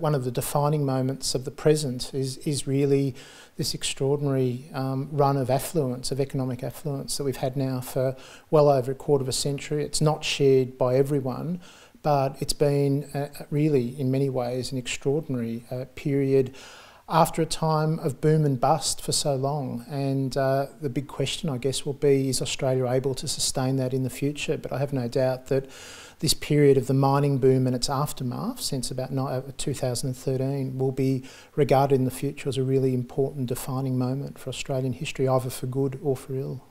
One of the defining moments of the present is, is really this extraordinary um, run of affluence, of economic affluence that we've had now for well over a quarter of a century. It's not shared by everyone, but it's been uh, really, in many ways, an extraordinary uh, period after a time of boom and bust for so long. And uh, the big question, I guess, will be is Australia able to sustain that in the future? But I have no doubt that this period of the mining boom and its aftermath since about uh, 2013 will be regarded in the future as a really important defining moment for Australian history, either for good or for ill.